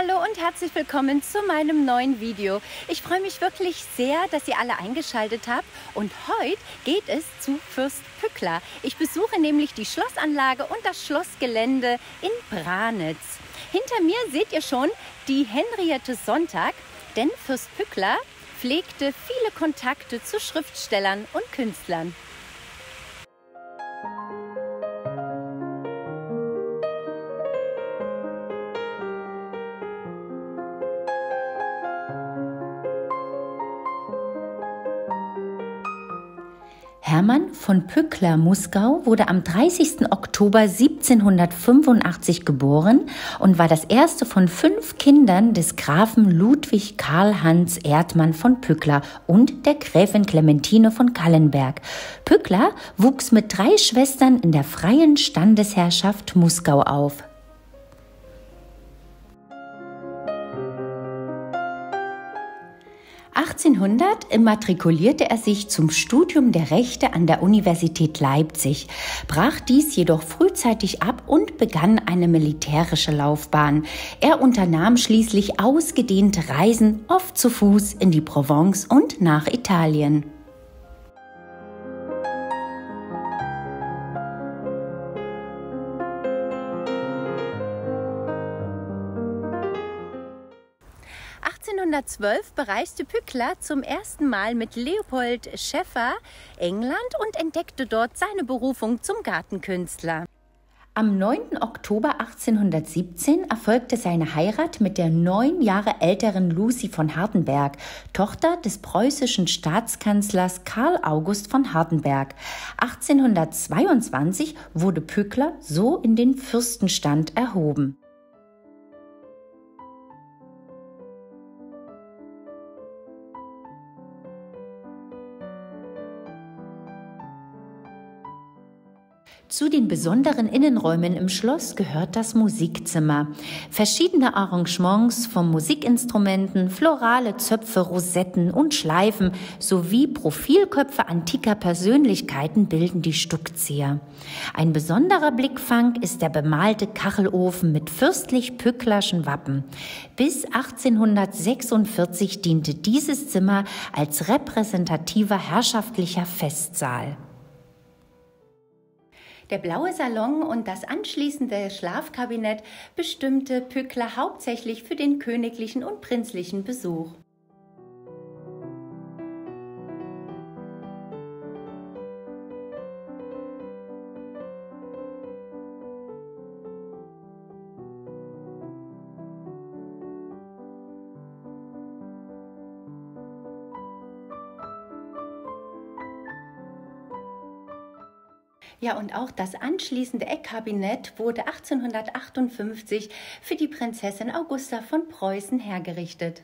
Hallo und herzlich willkommen zu meinem neuen Video. Ich freue mich wirklich sehr, dass ihr alle eingeschaltet habt und heute geht es zu Fürst Pückler. Ich besuche nämlich die Schlossanlage und das Schlossgelände in Branitz. Hinter mir seht ihr schon die Henriette Sonntag, denn Fürst Pückler pflegte viele Kontakte zu Schriftstellern und Künstlern. Hermann von Pückler-Muskau wurde am 30. Oktober 1785 geboren und war das erste von fünf Kindern des Grafen Ludwig Karl Hans Erdmann von Pückler und der Gräfin Clementine von Kallenberg. Pückler wuchs mit drei Schwestern in der freien Standesherrschaft Muskau auf. 1800 immatrikulierte er sich zum Studium der Rechte an der Universität Leipzig, brach dies jedoch frühzeitig ab und begann eine militärische Laufbahn. Er unternahm schließlich ausgedehnte Reisen, oft zu Fuß, in die Provence und nach Italien. 1812 bereiste Pückler zum ersten Mal mit Leopold Schäffer England und entdeckte dort seine Berufung zum Gartenkünstler. Am 9. Oktober 1817 erfolgte seine Heirat mit der neun Jahre älteren Lucy von Hardenberg, Tochter des preußischen Staatskanzlers Karl August von Hardenberg. 1822 wurde Pückler so in den Fürstenstand erhoben. Zu den besonderen Innenräumen im Schloss gehört das Musikzimmer. Verschiedene Arrangements von Musikinstrumenten, florale Zöpfe, Rosetten und Schleifen sowie Profilköpfe antiker Persönlichkeiten bilden die Stuckzieher. Ein besonderer Blickfang ist der bemalte Kachelofen mit fürstlich-pücklerschen Wappen. Bis 1846 diente dieses Zimmer als repräsentativer herrschaftlicher Festsaal. Der blaue Salon und das anschließende Schlafkabinett bestimmte Pückler hauptsächlich für den königlichen und prinzlichen Besuch. Ja, und auch das anschließende Eckkabinett wurde 1858 für die Prinzessin Augusta von Preußen hergerichtet.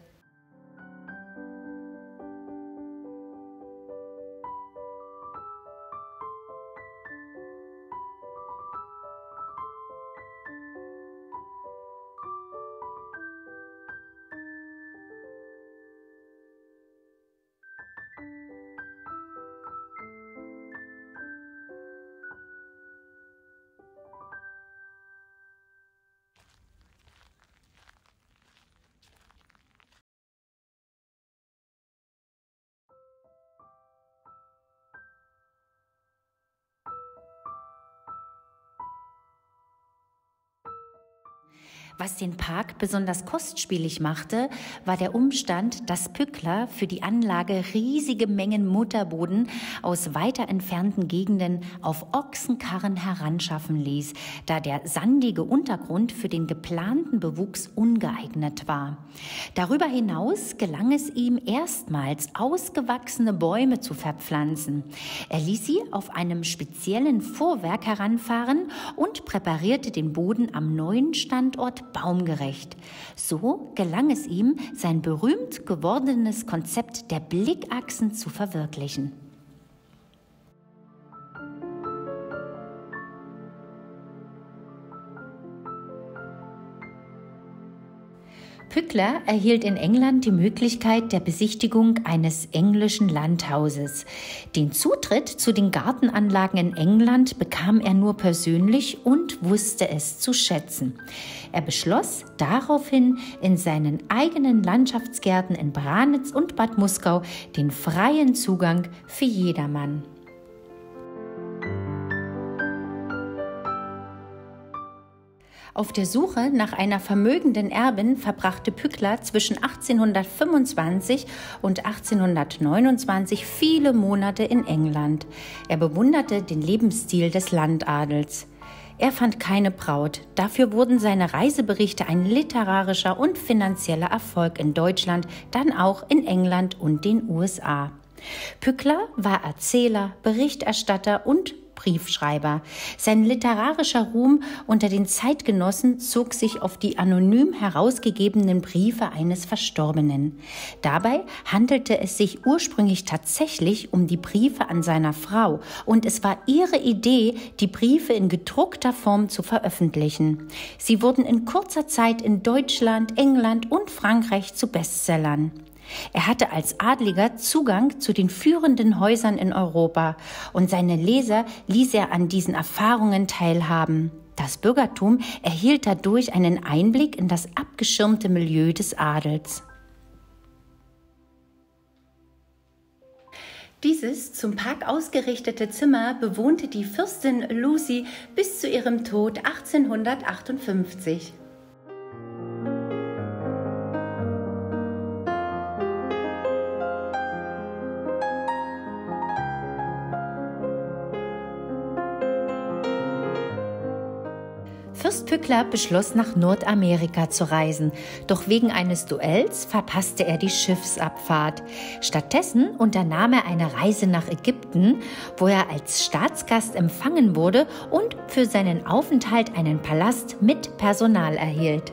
Was den Park besonders kostspielig machte, war der Umstand, dass Pückler für die Anlage riesige Mengen Mutterboden aus weiter entfernten Gegenden auf Ochsenkarren heranschaffen ließ, da der sandige Untergrund für den geplanten Bewuchs ungeeignet war. Darüber hinaus gelang es ihm erstmals, ausgewachsene Bäume zu verpflanzen. Er ließ sie auf einem speziellen Vorwerk heranfahren und präparierte den Boden am neuen Standort baumgerecht. So gelang es ihm, sein berühmt gewordenes Konzept der Blickachsen zu verwirklichen. Pückler erhielt in England die Möglichkeit der Besichtigung eines englischen Landhauses. Den Zutritt zu den Gartenanlagen in England bekam er nur persönlich und wusste es zu schätzen. Er beschloss daraufhin in seinen eigenen Landschaftsgärten in Branitz und Bad Muskau den freien Zugang für jedermann. Auf der Suche nach einer vermögenden Erbin verbrachte Pückler zwischen 1825 und 1829 viele Monate in England. Er bewunderte den Lebensstil des Landadels. Er fand keine Braut. Dafür wurden seine Reiseberichte ein literarischer und finanzieller Erfolg in Deutschland, dann auch in England und den USA. Pückler war Erzähler, Berichterstatter und Briefschreiber. Sein literarischer Ruhm unter den Zeitgenossen zog sich auf die anonym herausgegebenen Briefe eines Verstorbenen. Dabei handelte es sich ursprünglich tatsächlich um die Briefe an seiner Frau und es war ihre Idee, die Briefe in gedruckter Form zu veröffentlichen. Sie wurden in kurzer Zeit in Deutschland, England und Frankreich zu Bestsellern. Er hatte als Adliger Zugang zu den führenden Häusern in Europa und seine Leser ließ er an diesen Erfahrungen teilhaben. Das Bürgertum erhielt dadurch einen Einblick in das abgeschirmte Milieu des Adels. Dieses zum Park ausgerichtete Zimmer bewohnte die Fürstin Lucy bis zu ihrem Tod 1858. Fürst Pückler beschloss, nach Nordamerika zu reisen, doch wegen eines Duells verpasste er die Schiffsabfahrt. Stattdessen unternahm er eine Reise nach Ägypten, wo er als Staatsgast empfangen wurde und für seinen Aufenthalt einen Palast mit Personal erhielt.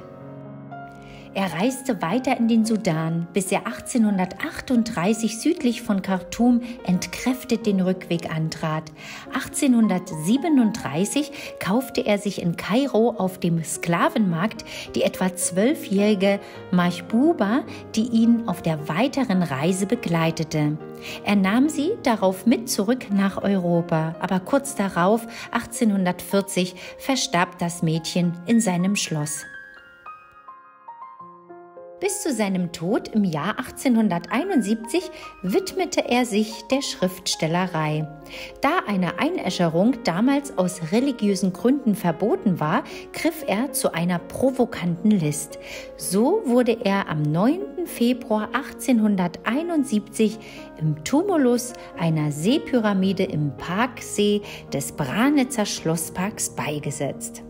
Er reiste weiter in den Sudan, bis er 1838 südlich von Khartoum entkräftet den Rückweg antrat. 1837 kaufte er sich in Kairo auf dem Sklavenmarkt die etwa zwölfjährige Mahbuba, die ihn auf der weiteren Reise begleitete. Er nahm sie darauf mit zurück nach Europa, aber kurz darauf, 1840, verstarb das Mädchen in seinem Schloss. Bis zu seinem Tod im Jahr 1871 widmete er sich der Schriftstellerei. Da eine Einäscherung damals aus religiösen Gründen verboten war, griff er zu einer provokanten List. So wurde er am 9. Februar 1871 im Tumulus einer Seepyramide im Parksee des Branitzer Schlossparks beigesetzt.